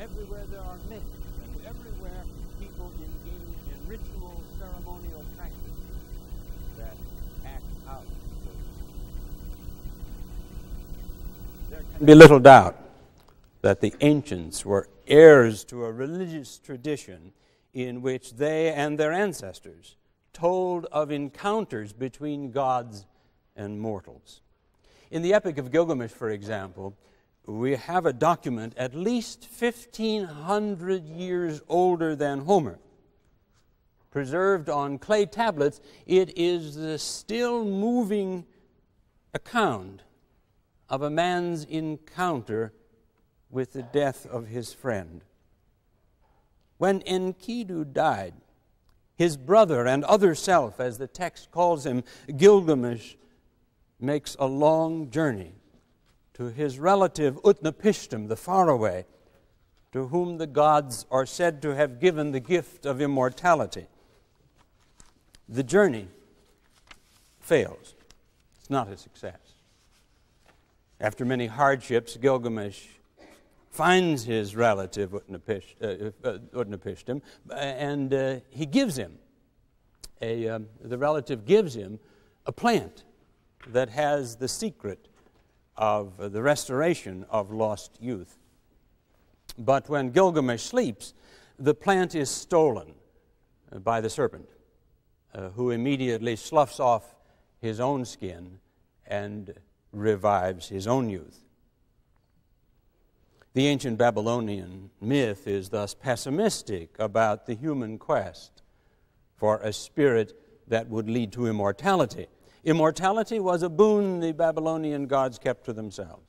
Everywhere there are myths, and everywhere people engage in ritual, ceremonial practices that act out. There can be little doubt that the ancients were heirs to a religious tradition in which they and their ancestors told of encounters between gods and mortals. In the Epic of Gilgamesh, for example, we have a document at least 1,500 years older than Homer. Preserved on clay tablets, it is the still moving account of a man's encounter with the death of his friend. When Enkidu died, his brother and other self, as the text calls him, Gilgamesh, makes a long journey to his relative Utnapishtim, the faraway, to whom the gods are said to have given the gift of immortality. The journey fails, it's not a success. After many hardships, Gilgamesh finds his relative uh, uh, Utnapishtim and uh, he gives him a, um, the relative gives him a plant that has the secret of the restoration of lost youth. But when Gilgamesh sleeps, the plant is stolen by the serpent, uh, who immediately sloughs off his own skin and revives his own youth. The ancient Babylonian myth is thus pessimistic about the human quest for a spirit that would lead to immortality. Immortality was a boon the Babylonian gods kept to themselves.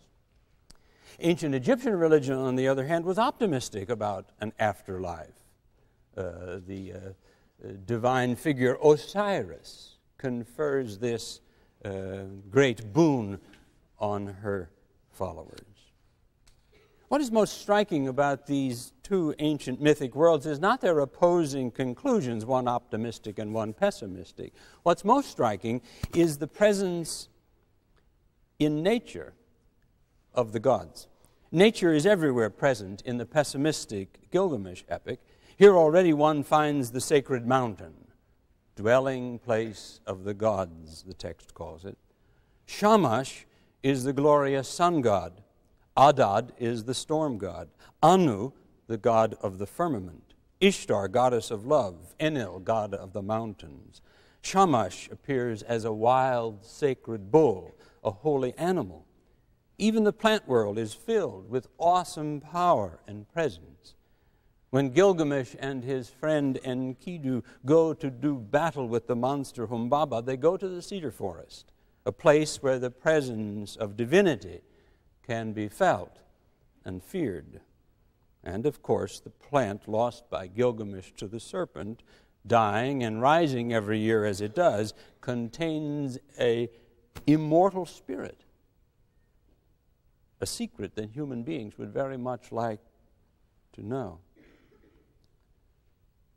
Ancient Egyptian religion, on the other hand, was optimistic about an afterlife. Uh, the uh, divine figure Osiris confers this uh, great boon on her followers. What is most striking about these two ancient mythic worlds is not their opposing conclusions, one optimistic and one pessimistic. What's most striking is the presence in nature of the gods. Nature is everywhere present in the pessimistic Gilgamesh epic. Here already one finds the sacred mountain, dwelling place of the gods, the text calls it. Shamash is the glorious sun god Adad is the storm god. Anu, the god of the firmament. Ishtar, goddess of love. Enlil, god of the mountains. Shamash appears as a wild, sacred bull, a holy animal. Even the plant world is filled with awesome power and presence. When Gilgamesh and his friend Enkidu go to do battle with the monster Humbaba, they go to the cedar forest, a place where the presence of divinity can be felt and feared. And of course, the plant lost by Gilgamesh to the serpent, dying and rising every year as it does, contains a immortal spirit, a secret that human beings would very much like to know.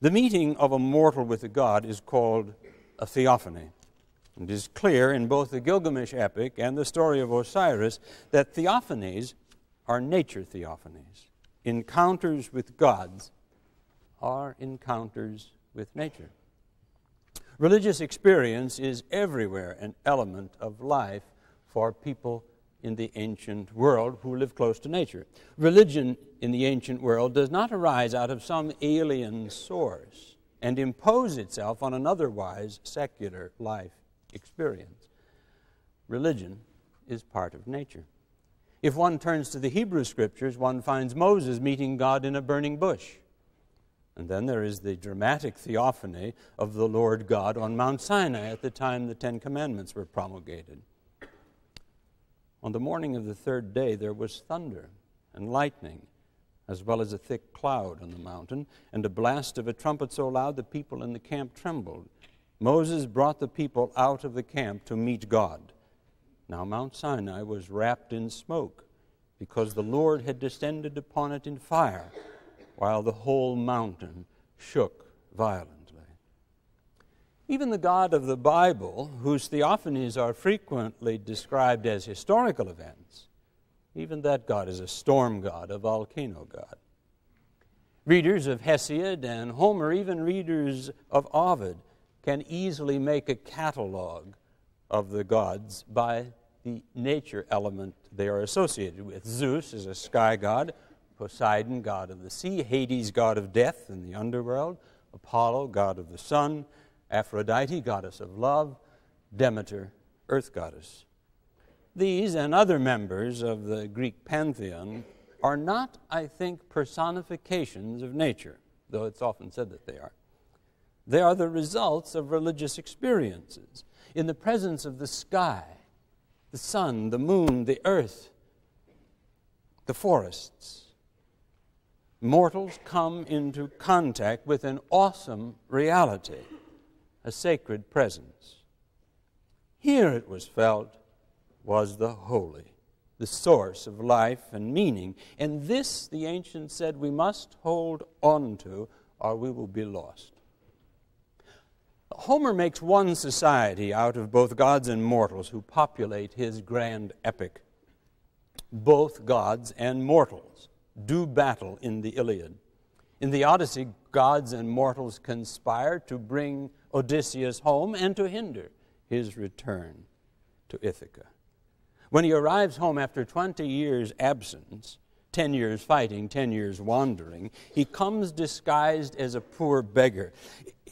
The meeting of a mortal with a god is called a theophany. It is clear in both the Gilgamesh epic and the story of Osiris that theophanies are nature theophanies. Encounters with gods are encounters with nature. Religious experience is everywhere an element of life for people in the ancient world who live close to nature. Religion in the ancient world does not arise out of some alien source and impose itself on an otherwise secular life experience. Religion is part of nature. If one turns to the Hebrew Scriptures, one finds Moses meeting God in a burning bush. And then there is the dramatic theophany of the Lord God on Mount Sinai at the time the Ten Commandments were promulgated. On the morning of the third day, there was thunder and lightning, as well as a thick cloud on the mountain, and a blast of a trumpet so loud the people in the camp trembled. Moses brought the people out of the camp to meet God. Now Mount Sinai was wrapped in smoke, because the Lord had descended upon it in fire, while the whole mountain shook violently. Even the God of the Bible, whose theophanies are frequently described as historical events, even that God is a storm God, a volcano God. Readers of Hesiod and Homer, even readers of Ovid, can easily make a catalog of the gods by the nature element they are associated with. Zeus is a sky god, Poseidon, god of the sea, Hades, god of death in the underworld, Apollo, god of the sun, Aphrodite, goddess of love, Demeter, earth goddess. These and other members of the Greek pantheon are not, I think, personifications of nature, though it's often said that they are. They are the results of religious experiences. In the presence of the sky, the sun, the moon, the earth, the forests, mortals come into contact with an awesome reality, a sacred presence. Here it was felt was the holy, the source of life and meaning. And this, the ancients said, we must hold on to or we will be lost. Homer makes one society out of both gods and mortals who populate his grand epic. Both gods and mortals do battle in the Iliad. In the Odyssey, gods and mortals conspire to bring Odysseus home and to hinder his return to Ithaca. When he arrives home after 20 years' absence, 10 years fighting, 10 years wandering, he comes disguised as a poor beggar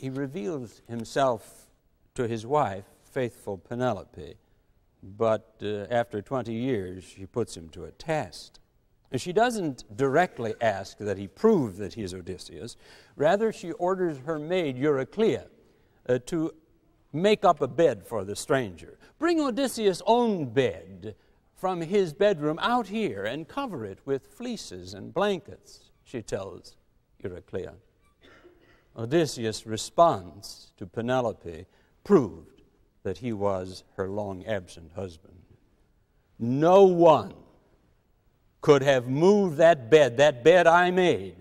he reveals himself to his wife, faithful Penelope, but uh, after 20 years, she puts him to a test. And she doesn't directly ask that he prove that he is Odysseus. Rather, she orders her maid, Eurycleia, uh, to make up a bed for the stranger. Bring Odysseus' own bed from his bedroom out here and cover it with fleeces and blankets, she tells Eurycleia. Odysseus' response to Penelope proved that he was her long absent husband. No one could have moved that bed, that bed I made,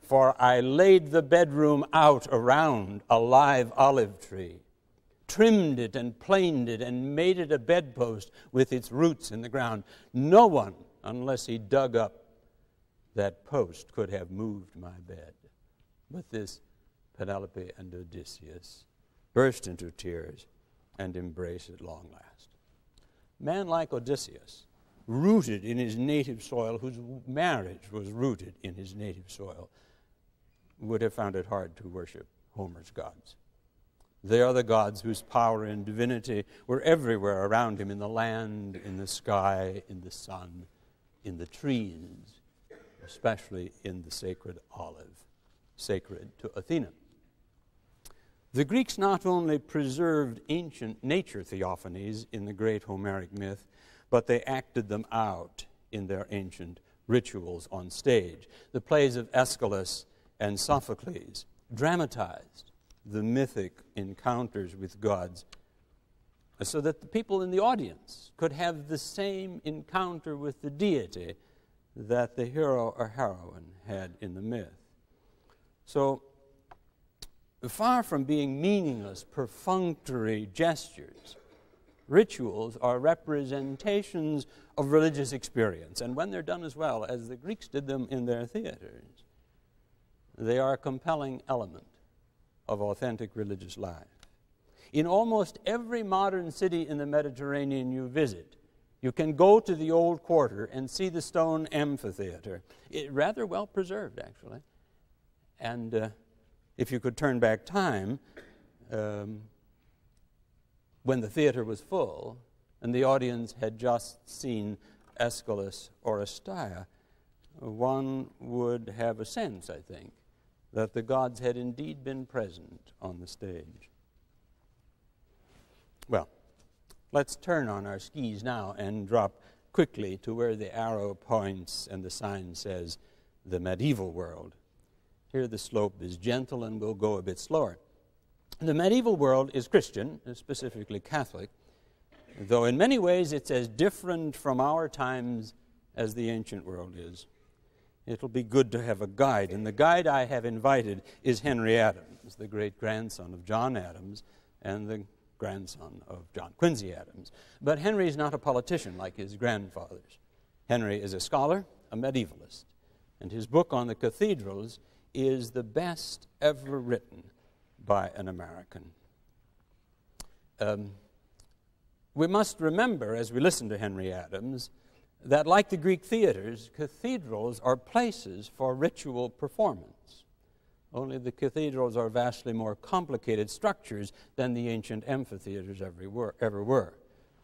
for I laid the bedroom out around a live olive tree, trimmed it and planed it, and made it a bedpost with its roots in the ground. No one, unless he dug up that post, could have moved my bed. With this, Penelope and Odysseus burst into tears and embrace at long last. Man like Odysseus, rooted in his native soil, whose marriage was rooted in his native soil, would have found it hard to worship Homer's gods. They are the gods whose power and divinity were everywhere around him in the land, in the sky, in the sun, in the trees, especially in the sacred olive sacred to Athena. The Greeks not only preserved ancient nature theophanies in the great Homeric myth, but they acted them out in their ancient rituals on stage. The plays of Aeschylus and Sophocles dramatized the mythic encounters with gods so that the people in the audience could have the same encounter with the deity that the hero or heroine had in the myth. So, far from being meaningless, perfunctory gestures, rituals are representations of religious experience. And when they're done as well as the Greeks did them in their theaters, they are a compelling element of authentic religious life. In almost every modern city in the Mediterranean you visit, you can go to the old quarter and see the stone amphitheater. It, rather well preserved, actually. And uh, if you could turn back time, um, when the theater was full and the audience had just seen Aeschylus or Astraea, one would have a sense, I think, that the gods had indeed been present on the stage. Well, Let's turn on our skis now and drop quickly to where the arrow points and the sign says the medieval world. Here the slope is gentle and we'll go a bit slower. The medieval world is Christian, specifically Catholic, though in many ways it's as different from our times as the ancient world is. It'll be good to have a guide, and the guide I have invited is Henry Adams, the great grandson of John Adams and the grandson of John Quincy Adams. But Henry is not a politician like his grandfathers. Henry is a scholar, a medievalist, and his book on the cathedrals is the best ever written by an American. Um, we must remember as we listen to Henry Adams that, like the Greek theaters, cathedrals are places for ritual performance. Only the cathedrals are vastly more complicated structures than the ancient amphitheaters ever were. Ever were.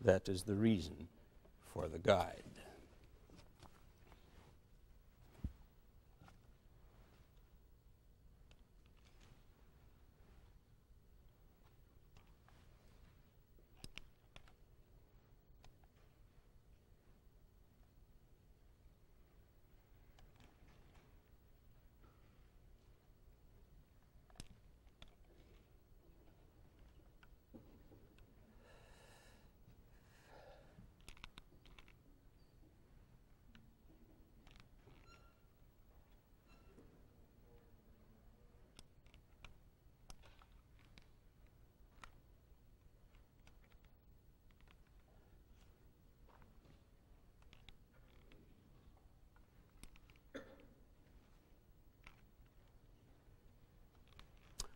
That is the reason for the guide.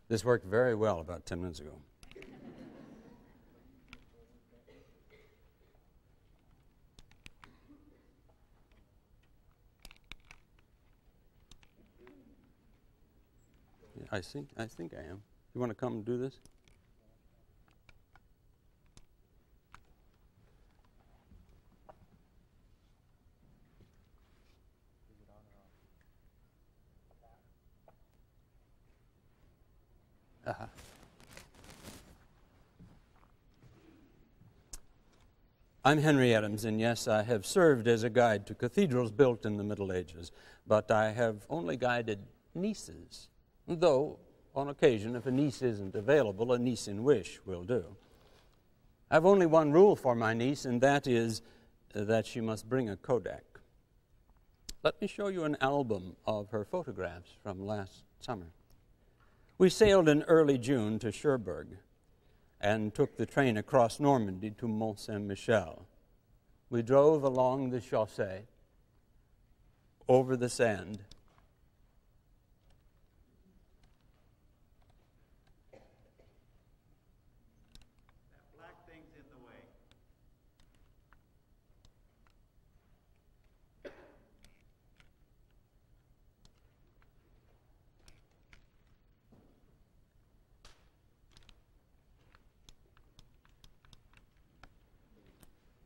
This worked very well about 10 minutes ago. I think I think I am. You want to come and do this? I'm Henry Adams, and yes, I have served as a guide to cathedrals built in the Middle Ages, but I have only guided nieces, though on occasion, if a niece isn't available, a niece in wish will do. I've only one rule for my niece, and that is uh, that she must bring a Kodak. Let me show you an album of her photographs from last summer. We sailed in early June to Cherbourg and took the train across Normandy to Mont Saint Michel. We drove along the chaussee, over the sand,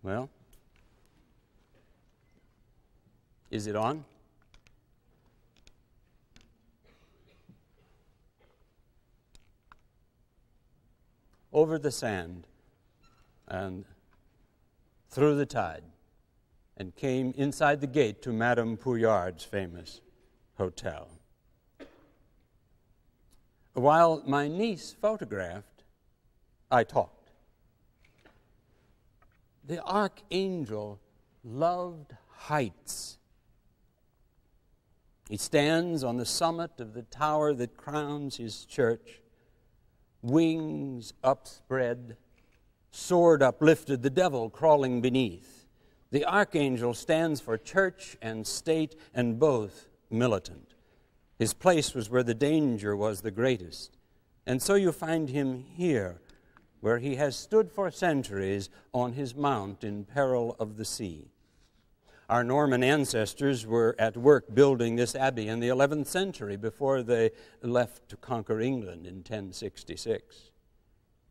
Well, is it on? Over the sand and through the tide and came inside the gate to Madame Poulard's famous hotel. While my niece photographed, I talked the archangel loved heights. He stands on the summit of the tower that crowns his church, wings upspread, sword uplifted, the devil crawling beneath. The archangel stands for church and state and both militant. His place was where the danger was the greatest. And so you find him here where he has stood for centuries on his mount in peril of the sea. Our Norman ancestors were at work building this abbey in the 11th century before they left to conquer England in 1066.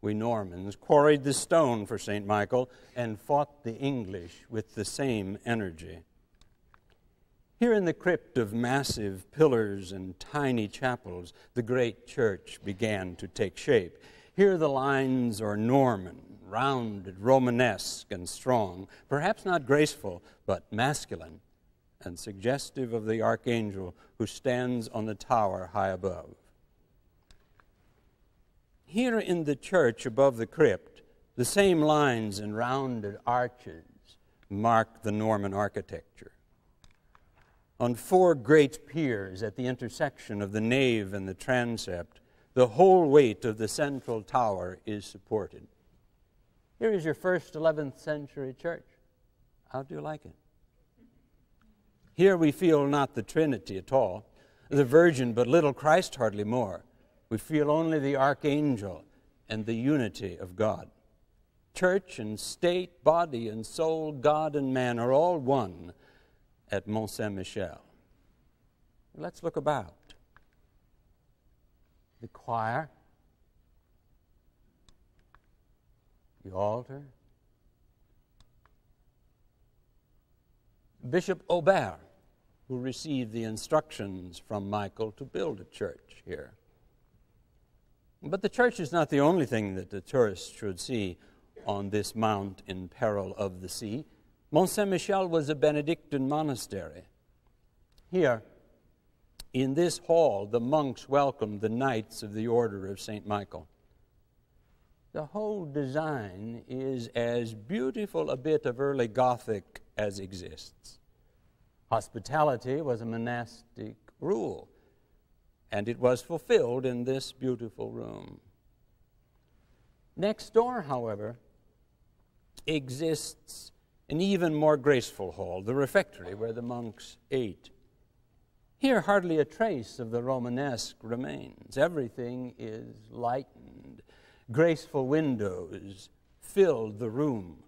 We Normans quarried the stone for St. Michael and fought the English with the same energy. Here in the crypt of massive pillars and tiny chapels, the great church began to take shape. Here the lines are Norman, rounded, Romanesque, and strong, perhaps not graceful, but masculine and suggestive of the archangel who stands on the tower high above. Here in the church above the crypt, the same lines and rounded arches mark the Norman architecture. On four great piers at the intersection of the nave and the transept, the whole weight of the central tower is supported. Here is your first 11th century church. How do you like it? Here we feel not the Trinity at all, the Virgin, but little Christ hardly more. We feel only the archangel and the unity of God. Church and state, body and soul, God and man are all one at Mont Saint Michel. Let's look about. The choir, the altar, Bishop Aubert, who received the instructions from Michael to build a church here. But the church is not the only thing that the tourist should see on this mount in peril of the sea. Mont Saint Michel was a Benedictine monastery. Here, in this hall, the monks welcomed the Knights of the Order of St. Michael. The whole design is as beautiful a bit of early Gothic as exists. Hospitality was a monastic rule, and it was fulfilled in this beautiful room. Next door, however, exists an even more graceful hall, the refectory where the monks ate. Here, hardly a trace of the Romanesque remains. Everything is lightened. Graceful windows filled the room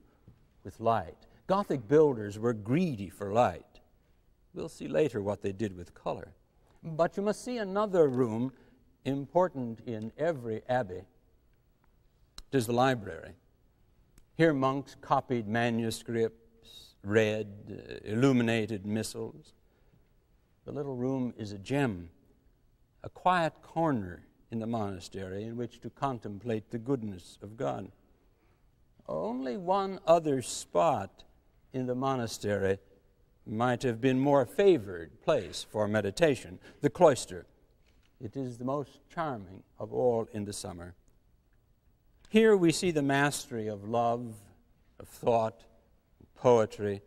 with light. Gothic builders were greedy for light. We'll see later what they did with color. But you must see another room important in every abbey. It is the library. Here, monks copied manuscripts, read, uh, illuminated missals. The little room is a gem, a quiet corner in the monastery in which to contemplate the goodness of God. Only one other spot in the monastery might have been more favored place for meditation the cloister. It is the most charming of all in the summer. Here we see the mastery of love, of thought, poetry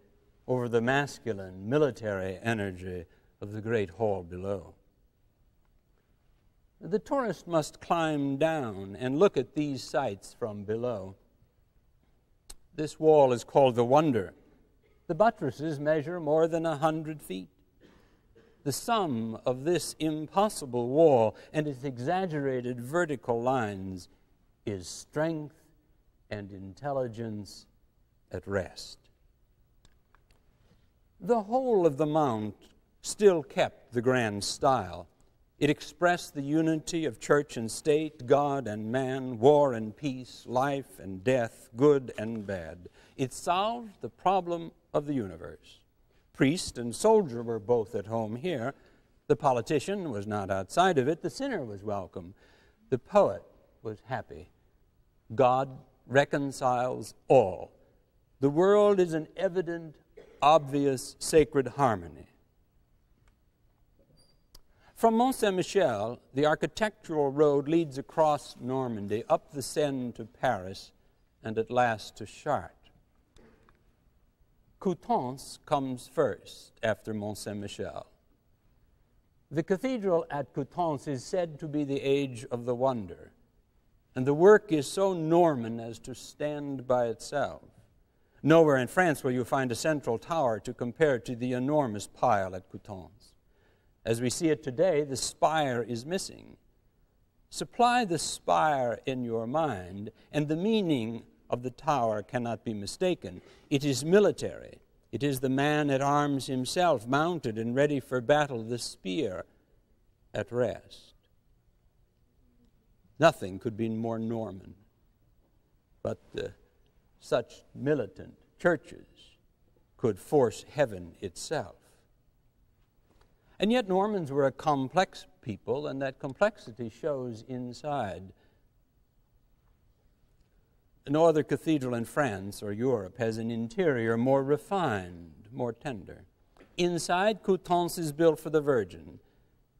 over the masculine military energy of the great hall below. The tourist must climb down and look at these sights from below. This wall is called the Wonder. The buttresses measure more than a hundred feet. The sum of this impossible wall and its exaggerated vertical lines is strength and intelligence at rest. The whole of the mount still kept the grand style. It expressed the unity of church and state, God and man, war and peace, life and death, good and bad. It solved the problem of the universe. Priest and soldier were both at home here. The politician was not outside of it. The sinner was welcome. The poet was happy. God reconciles all. The world is an evident, obvious, sacred harmony. From Mont Saint Michel, the architectural road leads across Normandy, up the Seine to Paris, and at last to Chartres. Coutances comes first after Mont Saint Michel. The cathedral at Coutances is said to be the age of the wonder. And the work is so Norman as to stand by itself. Nowhere in France will you find a central tower to compare to the enormous pile at Coutances. As we see it today, the spire is missing. Supply the spire in your mind, and the meaning of the tower cannot be mistaken. It is military. It is the man at arms himself, mounted and ready for battle, the spear at rest. Nothing could be more Norman. But uh, such militant churches could force heaven itself. And yet, Normans were a complex people, and that complexity shows inside. No other cathedral in France or Europe has an interior more refined, more tender. Inside, Coutances is built for the Virgin.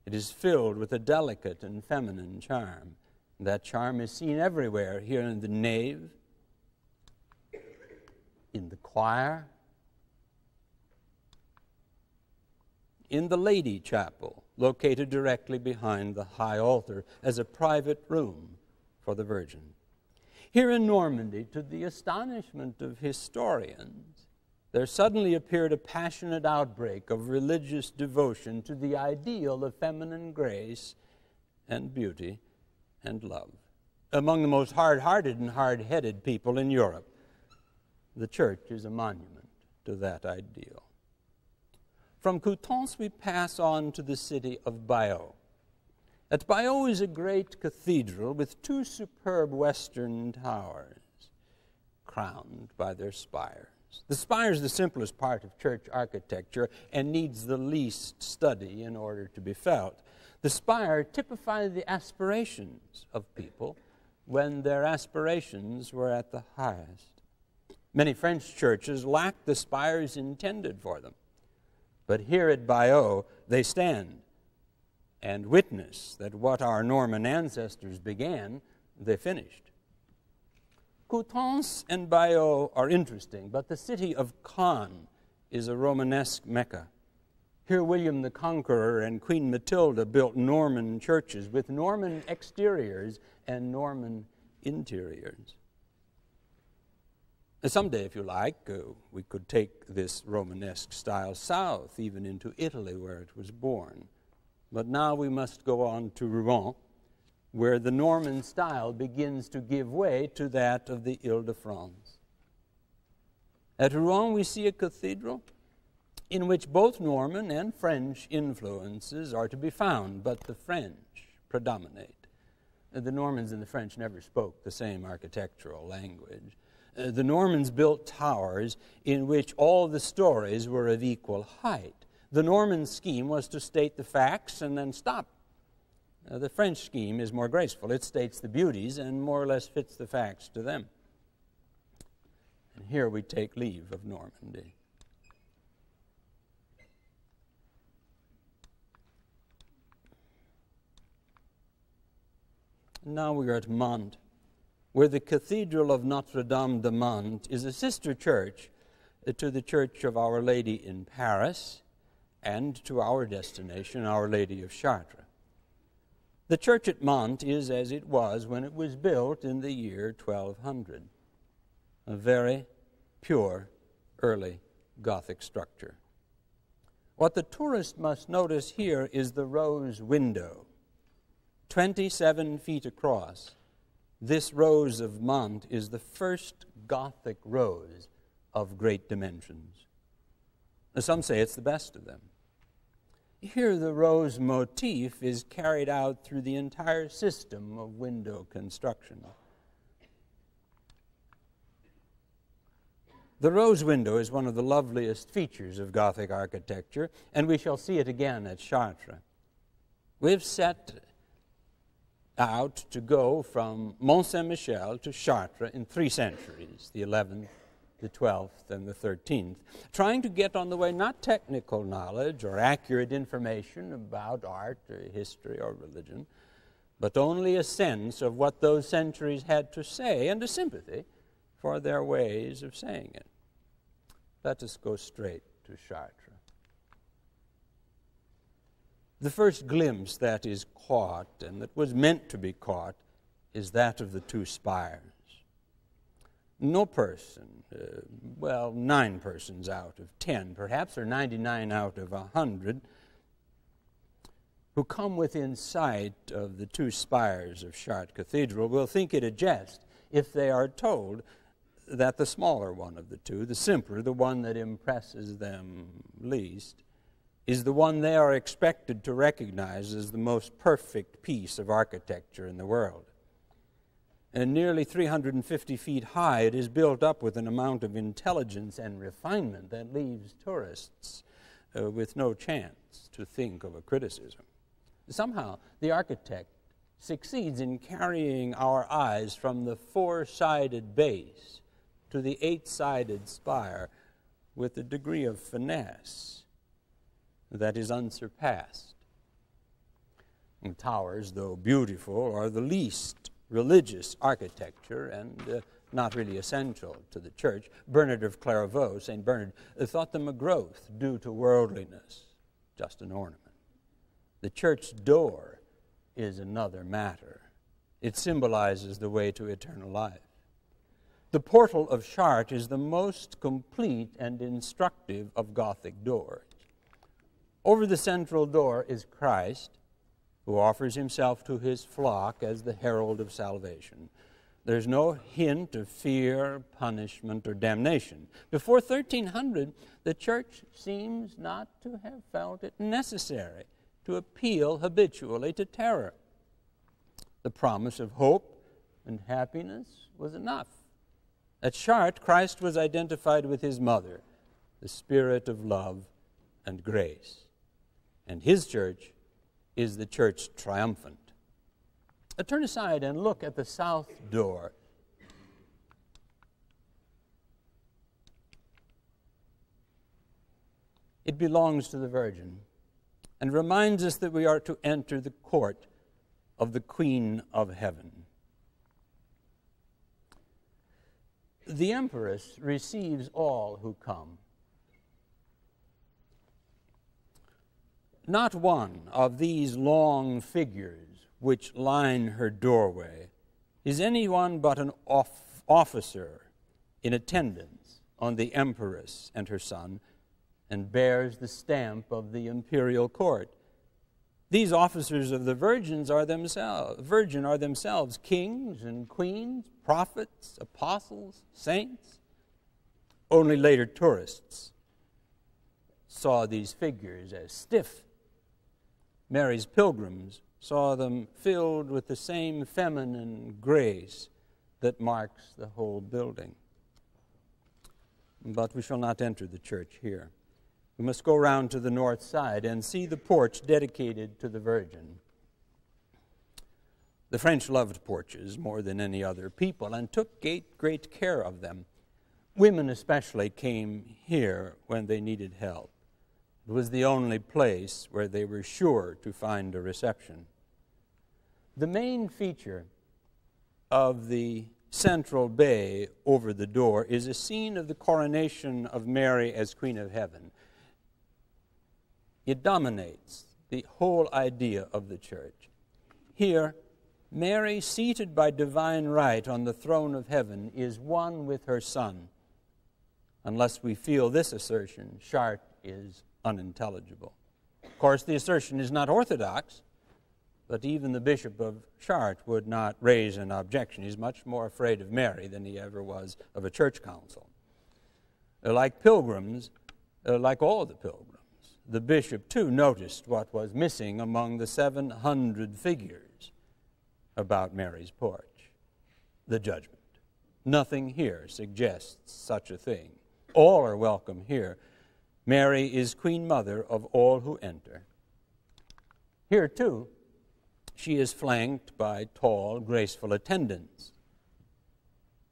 It is filled with a delicate and feminine charm. That charm is seen everywhere here in the nave, in the choir, in the Lady Chapel, located directly behind the high altar as a private room for the Virgin. Here in Normandy, to the astonishment of historians, there suddenly appeared a passionate outbreak of religious devotion to the ideal of feminine grace and beauty and love. Among the most hard hearted and hard headed people in Europe, the church is a monument to that ideal. From Coutances, we pass on to the city of Bayeux. At Bayeux is a great cathedral with two superb western towers, crowned by their spires. The spire is the simplest part of church architecture and needs the least study in order to be felt. The spire typified the aspirations of people when their aspirations were at the highest. Many French churches lack the spires intended for them. But here at Bayeux, they stand and witness that what our Norman ancestors began, they finished. Coutances and Bayeux are interesting, but the city of Caen is a Romanesque Mecca. Here, William the Conqueror and Queen Matilda built Norman churches with Norman exteriors and Norman interiors. Someday, if you like, uh, we could take this Romanesque style south, even into Italy, where it was born. But now we must go on to Rouen, where the Norman style begins to give way to that of the Ile de France. At Rouen, we see a cathedral in which both Norman and French influences are to be found, but the French predominate. The Normans and the French never spoke the same architectural language. Uh, the Normans built towers in which all the stories were of equal height. The Norman scheme was to state the facts and then stop. Uh, the French scheme is more graceful. It states the beauties and more or less fits the facts to them. And here we take leave of Normandy. Now we are at Mantes where the Cathedral of Notre Dame de Mantes is a sister church uh, to the Church of Our Lady in Paris and to our destination, Our Lady of Chartres. The church at Mantes is as it was when it was built in the year 1200, a very pure early Gothic structure. What the tourist must notice here is the rose window, 27 feet across this rose of Mantes is the first Gothic rose of great dimensions. Some say it's the best of them. Here, the rose motif is carried out through the entire system of window construction. The rose window is one of the loveliest features of Gothic architecture, and we shall see it again at Chartres. We've set out to go from Mont Saint Michel to Chartres in three centuries the 11th, the 12th, and the 13th, trying to get on the way not technical knowledge or accurate information about art or history or religion, but only a sense of what those centuries had to say and a sympathy for their ways of saying it. Let us go straight to Chartres. The first glimpse that is caught, and that was meant to be caught, is that of the two spires. No person, uh, well, nine persons out of ten, perhaps, or 99 out of a hundred, who come within sight of the two spires of Chartres Cathedral will think it a jest if they are told that the smaller one of the two, the simpler, the one that impresses them least, is the one they are expected to recognize as the most perfect piece of architecture in the world. And nearly 350 feet high, it is built up with an amount of intelligence and refinement that leaves tourists uh, with no chance to think of a criticism. Somehow, the architect succeeds in carrying our eyes from the four sided base to the eight sided spire with a degree of finesse that is unsurpassed. And towers, though beautiful, are the least religious architecture and uh, not really essential to the church. Bernard of Clairvaux, St. Bernard, thought them a growth due to worldliness, just an ornament. The church door is another matter. It symbolizes the way to eternal life. The portal of Chartres is the most complete and instructive of Gothic doors. Over the central door is Christ, who offers himself to his flock as the herald of salvation. There's no hint of fear, punishment, or damnation. Before 1300, the church seems not to have felt it necessary to appeal habitually to terror. The promise of hope and happiness was enough. At Chartres, Christ was identified with his mother, the spirit of love and grace. And his church is the church triumphant. Uh, turn aside and look at the south door. It belongs to the Virgin and reminds us that we are to enter the court of the Queen of Heaven. The Empress receives all who come. Not one of these long figures which line her doorway is anyone but an off- officer in attendance on the Empress and her son and bears the stamp of the imperial court. These officers of the virgins are themselves, virgin are themselves kings and queens, prophets, apostles, saints. Only later tourists saw these figures as stiff. Mary's pilgrims saw them filled with the same feminine grace that marks the whole building. But we shall not enter the church here. We must go round to the north side and see the porch dedicated to the Virgin. The French loved porches more than any other people and took great, great care of them. Women, especially, came here when they needed help. It was the only place where they were sure to find a reception. The main feature of the central bay over the door is a scene of the coronation of Mary as Queen of Heaven. It dominates the whole idea of the church. Here, Mary, seated by divine right on the throne of heaven, is one with her Son. Unless we feel this assertion, Chartres is unintelligible. Of course, the assertion is not orthodox, but even the Bishop of Chartres would not raise an objection. He's much more afraid of Mary than he ever was of a church council. Like pilgrims, uh, like all the pilgrims, the bishop too noticed what was missing among the 700 figures about Mary's porch the judgment. Nothing here suggests such a thing. All are welcome here. Mary is Queen Mother of all who enter. Here, too, she is flanked by tall, graceful attendants.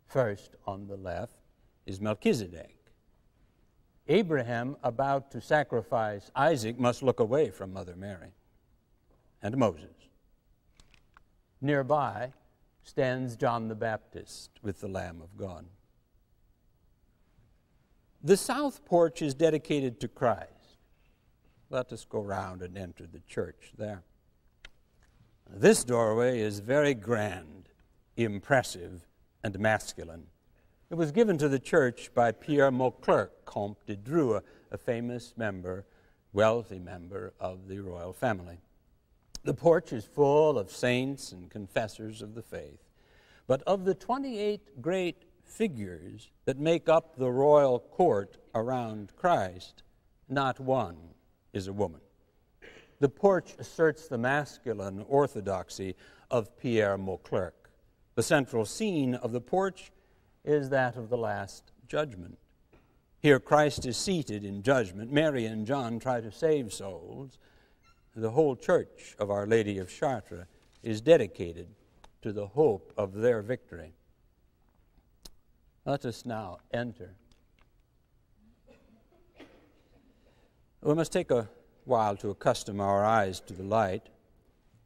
First on the left is Melchizedek Abraham, about to sacrifice Isaac, must look away from Mother Mary and Moses. Nearby stands John the Baptist with the Lamb of God. The south porch is dedicated to Christ. Let us go round and enter the church there. This doorway is very grand, impressive, and masculine. It was given to the church by Pierre Mauclerc, Comte de Dreux, a famous member, wealthy member of the royal family. The porch is full of saints and confessors of the faith. But of the 28 great figures that make up the royal court around Christ, not one is a woman. The porch asserts the masculine orthodoxy of Pierre Mauclerc. The central scene of the porch is that of the Last Judgment. Here, Christ is seated in judgment. Mary and John try to save souls. The whole church of Our Lady of Chartres is dedicated to the hope of their victory. Let us now enter. We must take a while to accustom our eyes to the light.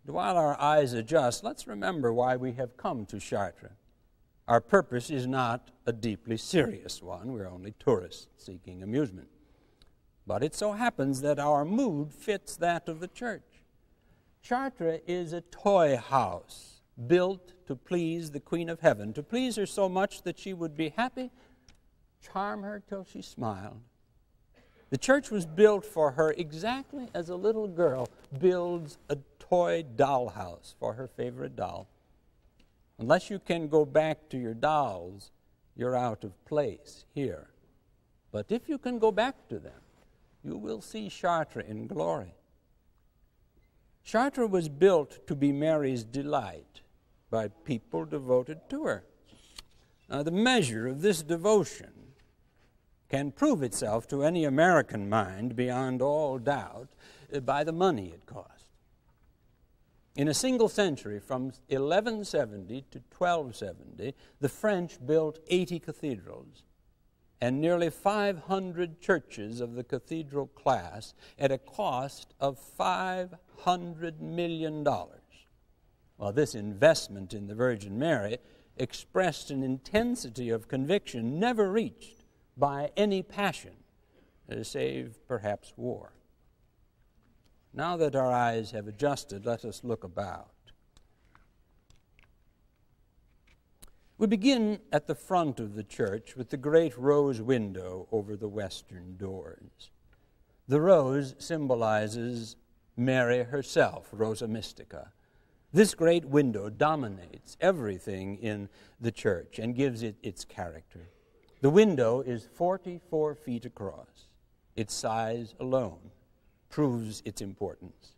And while our eyes adjust, let's remember why we have come to Chartres. Our purpose is not a deeply serious one. We're only tourists seeking amusement. But it so happens that our mood fits that of the church. Chartres is a toy house built to please the Queen of Heaven, to please her so much that she would be happy, charm her till she smiled. The church was built for her exactly as a little girl builds a toy dollhouse for her favorite doll. Unless you can go back to your dolls, you're out of place here. But if you can go back to them, you will see Chartres in glory. Chartres was built to be Mary's delight by people devoted to her. Now, the measure of this devotion can prove itself to any American mind beyond all doubt uh, by the money it cost. In a single century, from 1170 to 1270, the French built 80 cathedrals and nearly 500 churches of the cathedral class at a cost of $500 million. Well, this investment in the Virgin Mary expressed an intensity of conviction never reached by any passion, uh, save perhaps war. Now that our eyes have adjusted, let us look about. We begin at the front of the church with the great rose window over the western doors. The rose symbolizes Mary herself, Rosa Mystica. This great window dominates everything in the church and gives it its character. The window is 44 feet across. Its size alone proves its importance.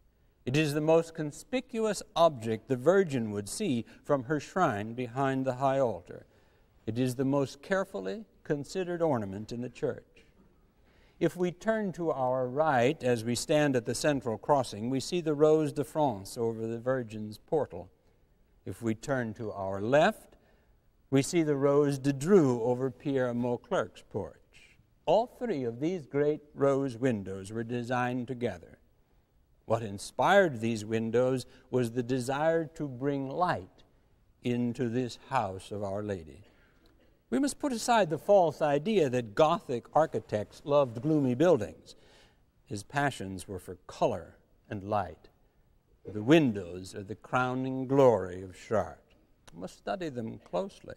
It is the most conspicuous object the Virgin would see from her shrine behind the high altar. It is the most carefully considered ornament in the church. If we turn to our right as we stand at the central crossing, we see the Rose de France over the Virgin's portal. If we turn to our left, we see the Rose de Dreux over Pierre Mauclerc's porch. All three of these great rose windows were designed together. What inspired these windows was the desire to bring light into this house of Our Lady. We must put aside the false idea that Gothic architects loved gloomy buildings. His passions were for color and light. The windows are the crowning glory of Chartres. We must study them closely.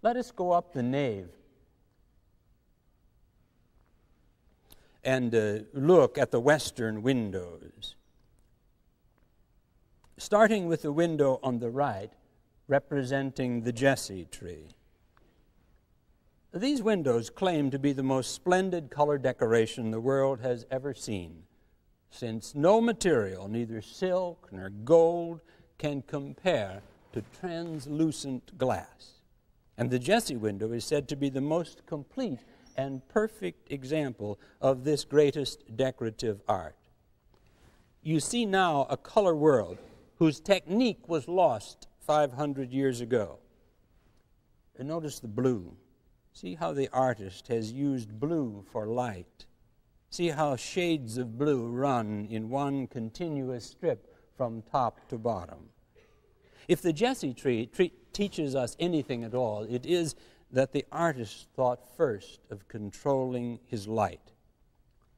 Let us go up the nave and uh, look at the western windows. Starting with the window on the right, representing the Jesse tree. These windows claim to be the most splendid color decoration the world has ever seen, since no material, neither silk nor gold, can compare to translucent glass. And the Jesse window is said to be the most complete and perfect example of this greatest decorative art. You see now a color world whose technique was lost 500 years ago. And notice the blue. See how the artist has used blue for light. See how shades of blue run in one continuous strip from top to bottom. If the Jesse tree teaches us anything at all, it is that the artist thought first of controlling his light.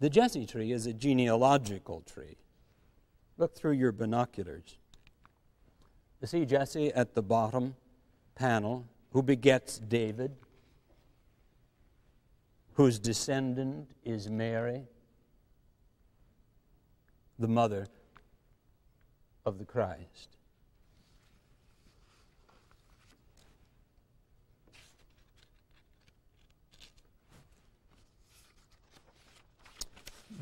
The Jesse tree is a genealogical tree. Look through your binoculars. You see Jesse at the bottom panel, who begets David, whose descendant is Mary, the mother of the Christ.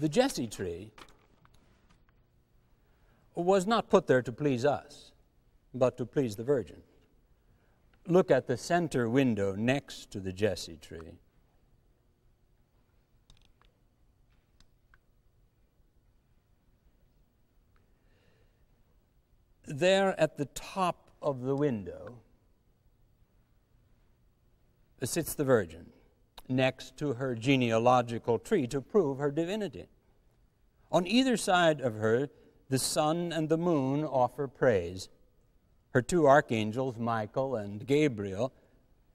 The Jesse tree was not put there to please us, but to please the Virgin. Look at the center window next to the Jesse tree. There at the top of the window sits the Virgin next to her genealogical tree to prove her divinity. On either side of her, the sun and the moon offer praise. Her two archangels, Michael and Gabriel,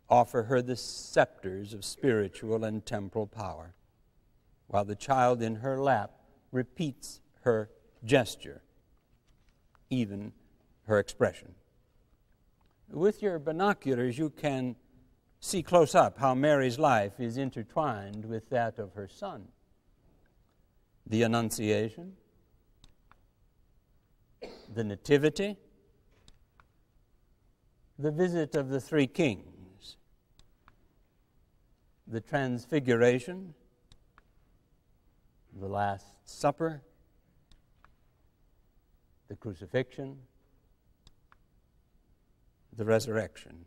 offer her the scepters of spiritual and temporal power, while the child in her lap repeats her gesture, even her expression. With your binoculars, you can see close up how Mary's life is intertwined with that of her son. The Annunciation, the Nativity, the visit of the three kings, the Transfiguration, the Last Supper, the crucifixion, the resurrection.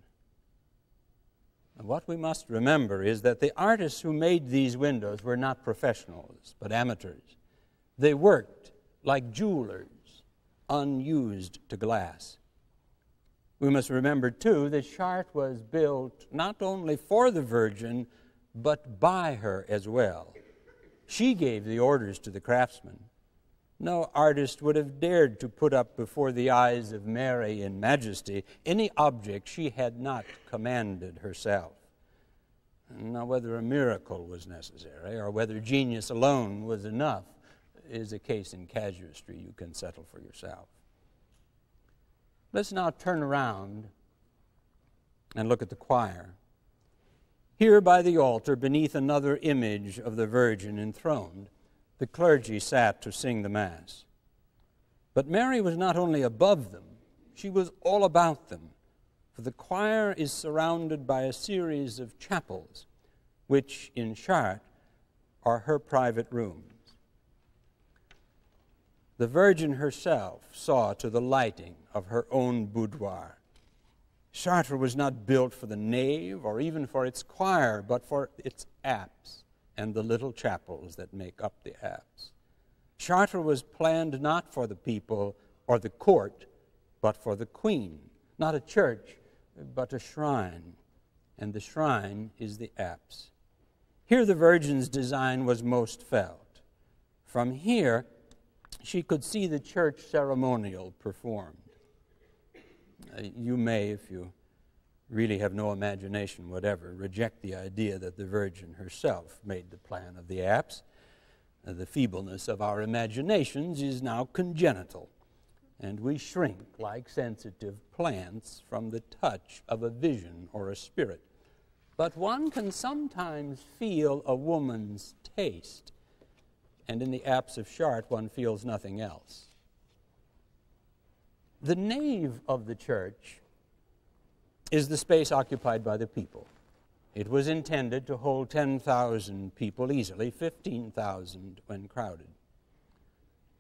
And what we must remember is that the artists who made these windows were not professionals, but amateurs. They worked like jewelers, unused to glass. We must remember, too, that Chartres was built not only for the Virgin, but by her as well. She gave the orders to the craftsmen. No artist would have dared to put up before the eyes of Mary in majesty any object she had not commanded herself. Now, whether a miracle was necessary or whether genius alone was enough is a case in casuistry you can settle for yourself. Let's now turn around and look at the choir. Here by the altar, beneath another image of the Virgin enthroned, the clergy sat to sing the Mass. But Mary was not only above them, she was all about them, for the choir is surrounded by a series of chapels, which in Chartres are her private rooms. The Virgin herself saw to the lighting of her own boudoir. Chartres was not built for the nave or even for its choir, but for its apse and the little chapels that make up the apse. Chartres was planned not for the people or the court, but for the queen. Not a church, but a shrine. And the shrine is the apse. Here the Virgin's design was most felt. From here, she could see the church ceremonial performed. Uh, you may, if you really have no imagination whatever, reject the idea that the Virgin herself made the plan of the apse. Uh, the feebleness of our imaginations is now congenital, and we shrink like sensitive plants from the touch of a vision or a spirit. But one can sometimes feel a woman's taste, and in the apse of Chartres, one feels nothing else. The nave of the church is the space occupied by the people. It was intended to hold 10,000 people easily, 15,000 when crowded.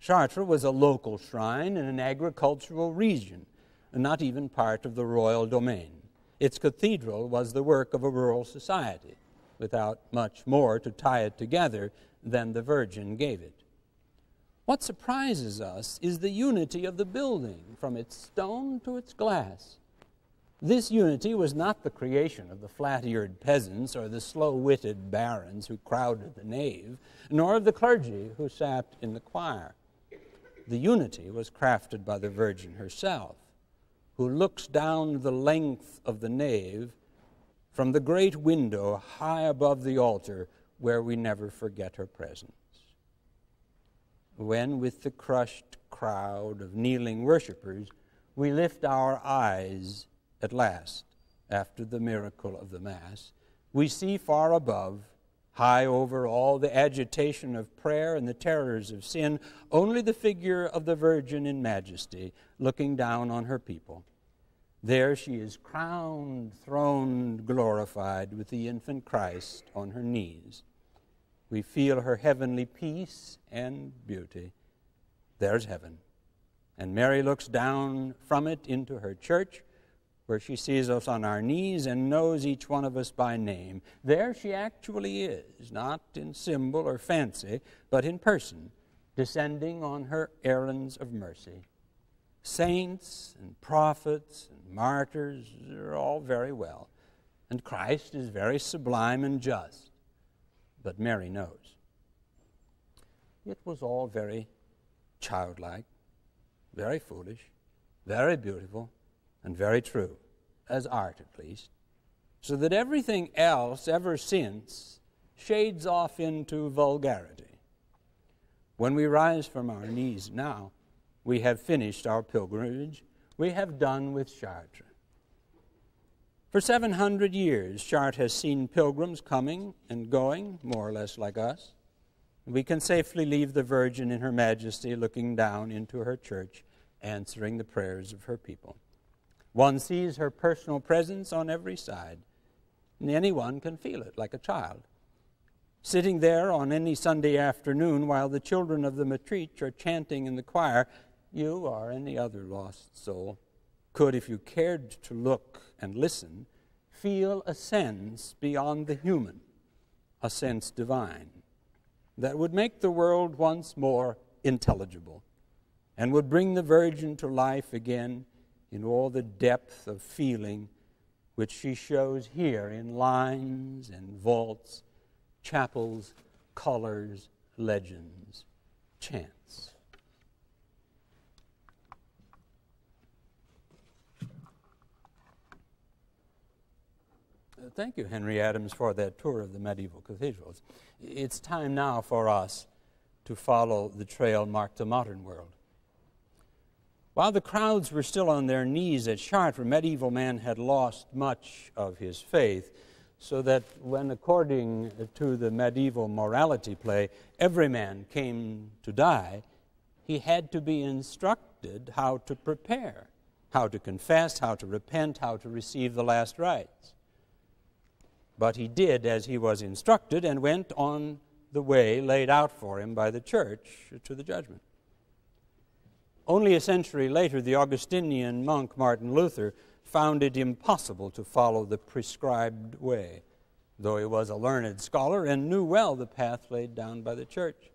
Chartres was a local shrine in an agricultural region, not even part of the royal domain. Its cathedral was the work of a rural society, without much more to tie it together than the Virgin gave it. What surprises us is the unity of the building, from its stone to its glass. This unity was not the creation of the flat eared peasants or the slow witted barons who crowded the nave, nor of the clergy who sat in the choir. The unity was crafted by the Virgin herself, who looks down the length of the nave from the great window high above the altar where we never forget her presence. When, with the crushed crowd of kneeling worshippers, we lift our eyes at last, after the miracle of the Mass, we see far above, high over all the agitation of prayer and the terrors of sin, only the figure of the Virgin in majesty looking down on her people. There she is crowned, throned, glorified with the infant Christ on her knees. We feel her heavenly peace and beauty. There's heaven. And Mary looks down from it into her church where she sees us on our knees and knows each one of us by name. There she actually is, not in symbol or fancy, but in person, descending on her errands of mercy. Saints and prophets and martyrs are all very well. And Christ is very sublime and just. But Mary knows. It was all very childlike, very foolish, very beautiful, and very true, as art at least, so that everything else ever since shades off into vulgarity. When we rise from our knees now, we have finished our pilgrimage. We have done with Chartres. For 700 years, Chartres has seen pilgrims coming and going, more or less like us. We can safely leave the Virgin in her majesty looking down into her church, answering the prayers of her people. One sees her personal presence on every side, and anyone can feel it like a child. Sitting there on any Sunday afternoon while the children of the maîtrise are chanting in the choir, you or any other lost soul could, if you cared to look and listen, feel a sense beyond the human, a sense divine, that would make the world once more intelligible and would bring the Virgin to life again in all the depth of feeling which she shows here in lines and vaults, chapels, colors, legends, chants. Uh, thank you, Henry Adams, for that tour of the medieval cathedrals. It's time now for us to follow the trail marked the modern world. While the crowds were still on their knees at Chartres, medieval man had lost much of his faith, so that when, according to the medieval morality play, every man came to die, he had to be instructed how to prepare, how to confess, how to repent, how to receive the last rites. But he did as he was instructed and went on the way laid out for him by the church to the judgment. Only a century later, the Augustinian monk Martin Luther found it impossible to follow the prescribed way, though he was a learned scholar and knew well the path laid down by the church.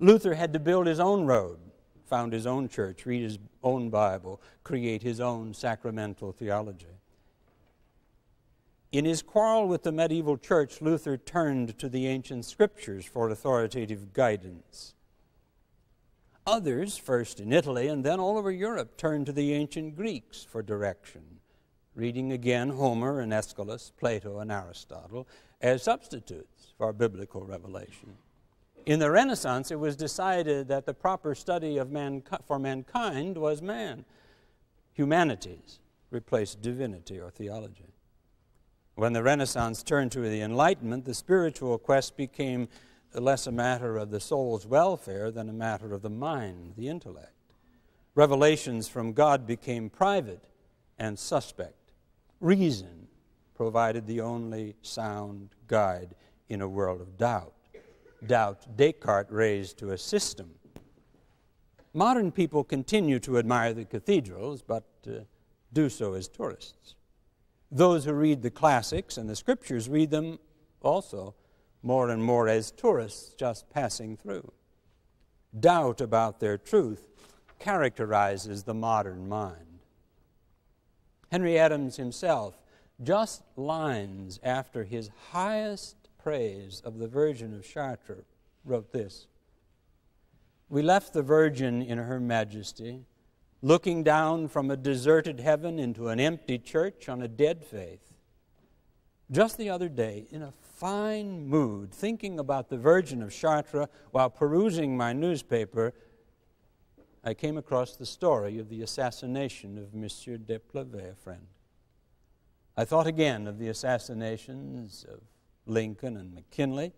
Luther had to build his own road, found his own church, read his own Bible, create his own sacramental theology. In his quarrel with the medieval church, Luther turned to the ancient scriptures for authoritative guidance. Others, first in Italy and then all over Europe, turned to the ancient Greeks for direction, reading again Homer and Aeschylus, Plato and Aristotle as substitutes for biblical revelation. In the Renaissance, it was decided that the proper study of man, for mankind was man. Humanities replaced divinity or theology. When the Renaissance turned to the Enlightenment, the spiritual quest became less a matter of the soul's welfare than a matter of the mind, the intellect. Revelations from God became private and suspect. Reason provided the only sound guide in a world of doubt. Doubt Descartes raised to a system. Modern people continue to admire the cathedrals, but uh, do so as tourists. Those who read the classics and the scriptures read them also more and more as tourists just passing through. Doubt about their truth characterizes the modern mind. Henry Adams himself, just lines after his highest praise of the Virgin of Chartres, wrote this We left the Virgin in her majesty looking down from a deserted heaven into an empty church on a dead faith. Just the other day, in a fine mood, thinking about the Virgin of Chartres while perusing my newspaper, I came across the story of the assassination of Monsieur de Plehve, a friend. I thought again of the assassinations of Lincoln and McKinley.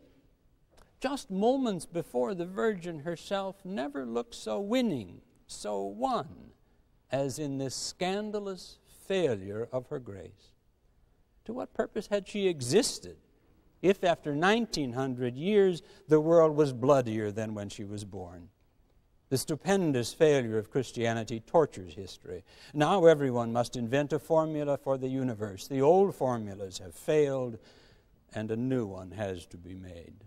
Just moments before, the Virgin herself never looked so winning, so won as in this scandalous failure of her grace. To what purpose had she existed if after 1900 years the world was bloodier than when she was born? The stupendous failure of Christianity tortures history. Now everyone must invent a formula for the universe. The old formulas have failed, and a new one has to be made.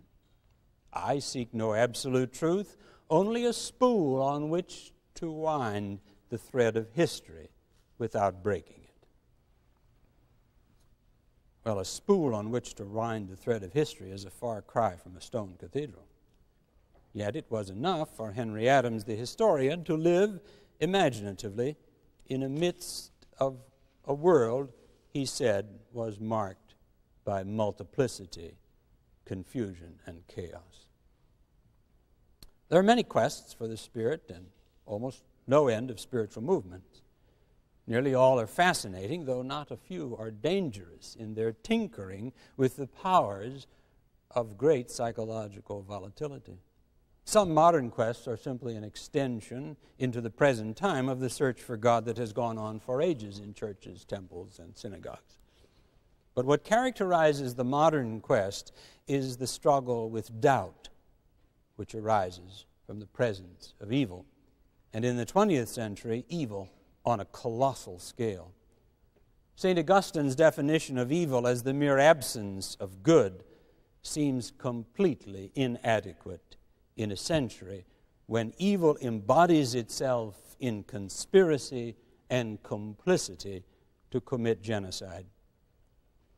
I seek no absolute truth, only a spool on which to wind the thread of history without breaking it. Well, a spool on which to wind the thread of history is a far cry from a stone cathedral. Yet it was enough for Henry Adams, the historian, to live imaginatively in the midst of a world he said was marked by multiplicity, confusion, and chaos. There are many quests for the Spirit and almost no end of spiritual movements. Nearly all are fascinating, though not a few are dangerous in their tinkering with the powers of great psychological volatility. Some modern quests are simply an extension into the present time of the search for God that has gone on for ages in churches, temples, and synagogues. But what characterizes the modern quest is the struggle with doubt, which arises from the presence of evil. And in the 20th century, evil on a colossal scale. St. Augustine's definition of evil as the mere absence of good seems completely inadequate in a century when evil embodies itself in conspiracy and complicity to commit genocide.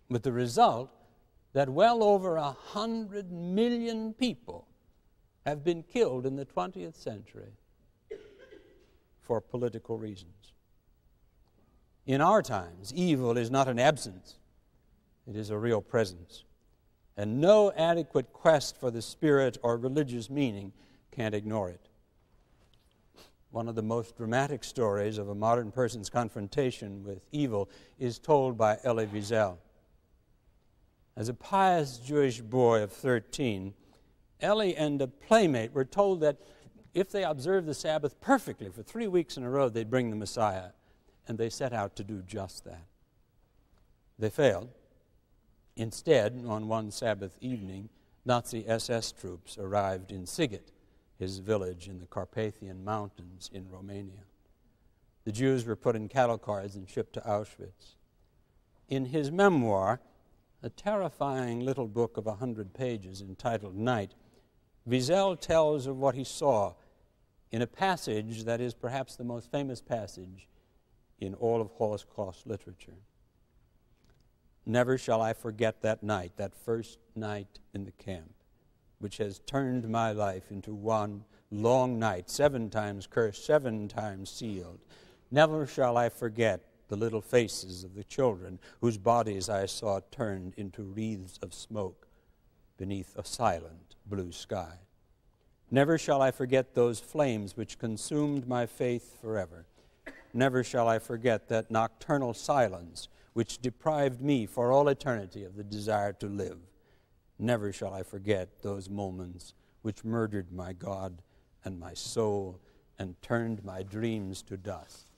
With the result that well over a hundred million people have been killed in the 20th century for political reasons. In our times, evil is not an absence, it is a real presence and no adequate quest for the spirit or religious meaning can't ignore it. One of the most dramatic stories of a modern person's confrontation with evil is told by Elie Wiesel. As a pious Jewish boy of 13, Elie and a playmate were told that if they observed the Sabbath perfectly for three weeks in a row, they'd bring the Messiah. And they set out to do just that. They failed. Instead, on one Sabbath evening, Nazi SS troops arrived in Sighet, his village in the Carpathian Mountains in Romania. The Jews were put in cattle cars and shipped to Auschwitz. In his memoir, a terrifying little book of a hundred pages entitled Night, Wiesel tells of what he saw in a passage that is perhaps the most famous passage in all of Holocaust literature. Never shall I forget that night, that first night in the camp, which has turned my life into one long night, seven times cursed, seven times sealed. Never shall I forget the little faces of the children whose bodies I saw turned into wreaths of smoke beneath a silent blue sky. Never shall I forget those flames which consumed my faith forever. Never shall I forget that nocturnal silence which deprived me for all eternity of the desire to live. Never shall I forget those moments which murdered my God and my soul and turned my dreams to dust.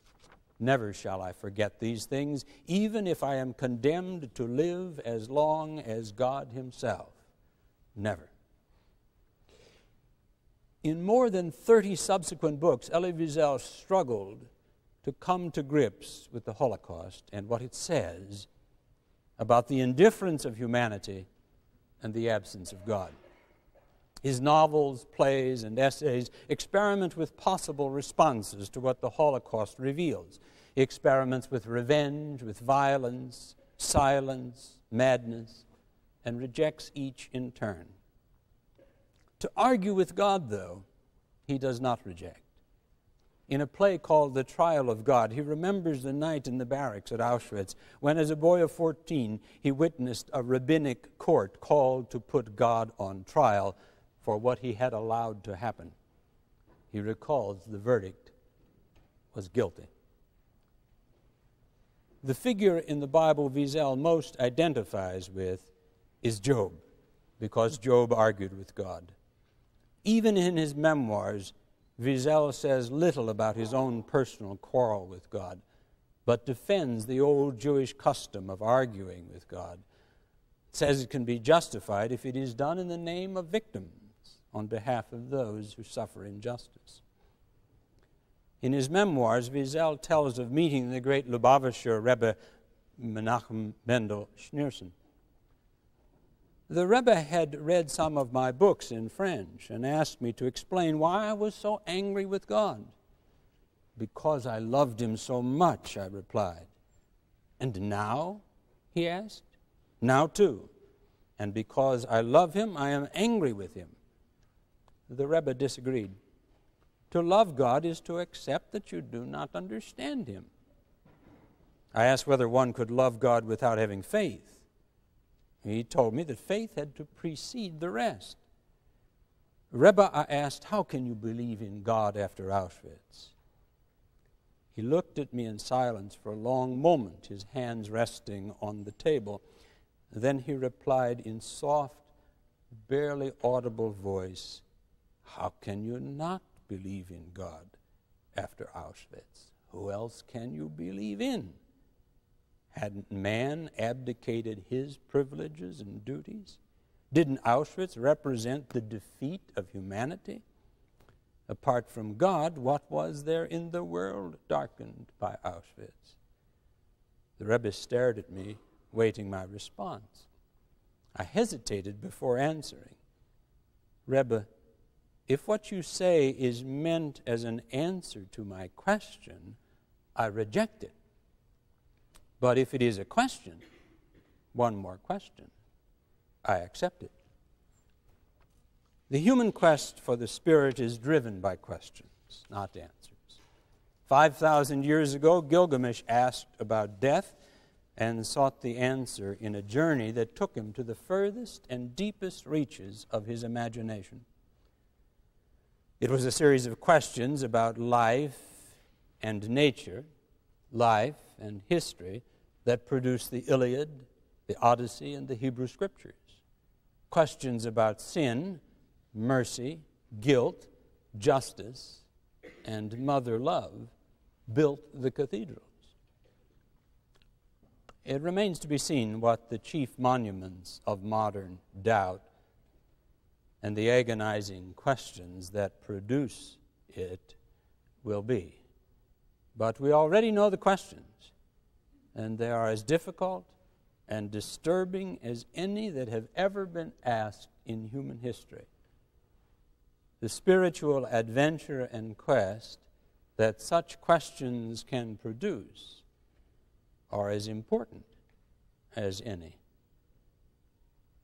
Never shall I forget these things, even if I am condemned to live as long as God Himself. Never. In more than 30 subsequent books, Elie Wiesel struggled to come to grips with the Holocaust and what it says about the indifference of humanity and the absence of God. His novels, plays, and essays experiment with possible responses to what the Holocaust reveals. He experiments with revenge, with violence, silence, madness, and rejects each in turn. To argue with God, though, he does not reject in a play called The Trial of God. He remembers the night in the barracks at Auschwitz when, as a boy of 14, he witnessed a rabbinic court called to put God on trial for what he had allowed to happen. He recalls the verdict was guilty. The figure in the Bible Wiesel most identifies with is Job, because Job argued with God. Even in his memoirs, Wiesel says little about his own personal quarrel with God, but defends the old Jewish custom of arguing with God. says it can be justified if it is done in the name of victims on behalf of those who suffer injustice. In his memoirs, Wiesel tells of meeting the great Lubavitcher Rebbe Menachem Mendel Schneerson. The Rebbe had read some of my books in French and asked me to explain why I was so angry with God. Because I loved him so much, I replied. And now? he asked. Now too. And because I love him, I am angry with him. The Rebbe disagreed. To love God is to accept that you do not understand him. I asked whether one could love God without having faith. He told me that faith had to precede the rest. Rebbe, I asked, How can you believe in God after Auschwitz? He looked at me in silence for a long moment, his hands resting on the table. Then he replied in soft, barely audible voice, How can you not believe in God after Auschwitz? Who else can you believe in? Hadn't man abdicated his privileges and duties? Didn't Auschwitz represent the defeat of humanity? Apart from God, what was there in the world darkened by Auschwitz? The Rebbe stared at me, waiting my response. I hesitated before answering. Rebbe, if what you say is meant as an answer to my question, I reject it. But if it is a question, one more question, I accept it. The human quest for the Spirit is driven by questions, not answers. 5,000 years ago, Gilgamesh asked about death and sought the answer in a journey that took him to the furthest and deepest reaches of his imagination. It was a series of questions about life and nature, life and history, that produced the Iliad, the Odyssey, and the Hebrew Scriptures. Questions about sin, mercy, guilt, justice, and mother love built the cathedrals. It remains to be seen what the chief monuments of modern doubt and the agonizing questions that produce it will be. But we already know the questions and they are as difficult and disturbing as any that have ever been asked in human history. The spiritual adventure and quest that such questions can produce are as important as any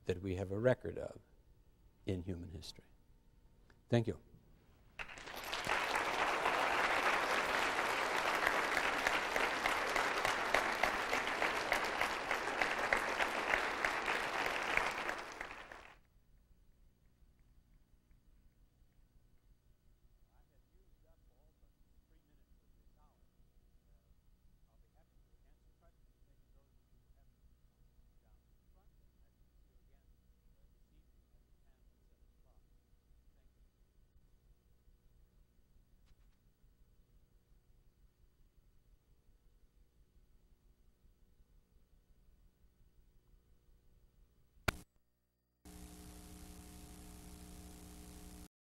that we have a record of in human history. Thank you.